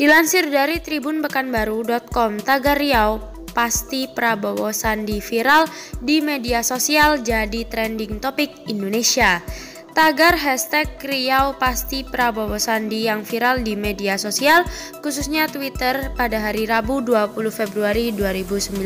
Dilansir dari tribunpekanbaru.com, tagar Riau pasti Prabowo Sandi viral di media sosial jadi trending topik Indonesia. Tagar hashtag Riau pasti Prabowo Sandi yang viral di media sosial khususnya Twitter pada hari Rabu 20 Februari 2019.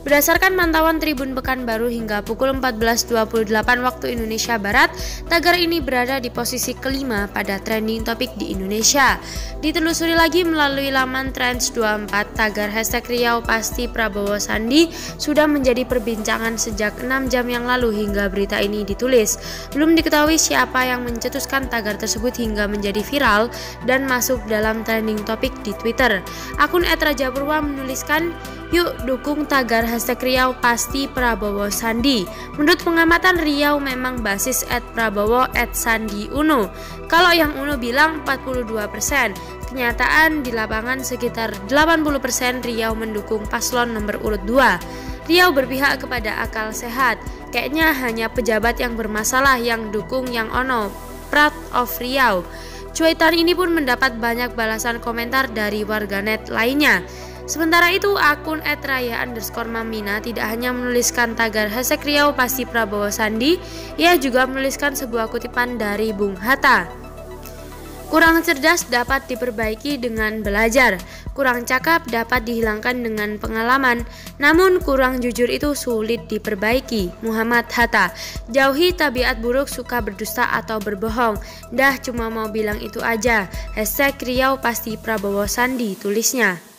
Berdasarkan pantauan Tribun Pekanbaru hingga pukul 14.28 waktu Indonesia Barat, tagar ini berada di posisi kelima pada trending topik di Indonesia. Ditelusuri lagi melalui laman Trends24, tagar hashtag Riau pasti Prabowo Sandi sudah menjadi perbincangan sejak 6 jam yang lalu hingga berita ini ditulis. Belum diketahui siapa yang mencetuskan tagar tersebut hingga menjadi viral dan masuk dalam trending topik di Twitter. Akun @rajapurwa menuliskan, "Yuk dukung tagar hashtag Riau pasti Prabowo Sandi." Menurut pengamatan Riau memang basis @prabowo @sandi Uno. Kalau yang Uno bilang 42%, kenyataan di lapangan sekitar 80% Riau mendukung paslon nomor urut 2. Riau berpihak kepada akal sehat. Kayaknya hanya pejabat yang bermasalah yang dukung yang ono. Prat of Riau. Cuitan ini pun mendapat banyak balasan komentar dari warganet lainnya. Sementara itu, akun @raya underscore mamina tidak hanya menuliskan tagar hashtag Riau pasti Prabowo Sandi, ia juga menuliskan sebuah kutipan dari Bung Hatta. Kurang cerdas dapat diperbaiki dengan belajar, kurang cakap dapat dihilangkan dengan pengalaman, namun kurang jujur itu sulit diperbaiki. Muhammad Hatta, jauhi tabiat buruk suka berdusta atau berbohong. Dah cuma mau bilang itu aja. Hashtag Riau pasti Prabowo Sandi tulisnya.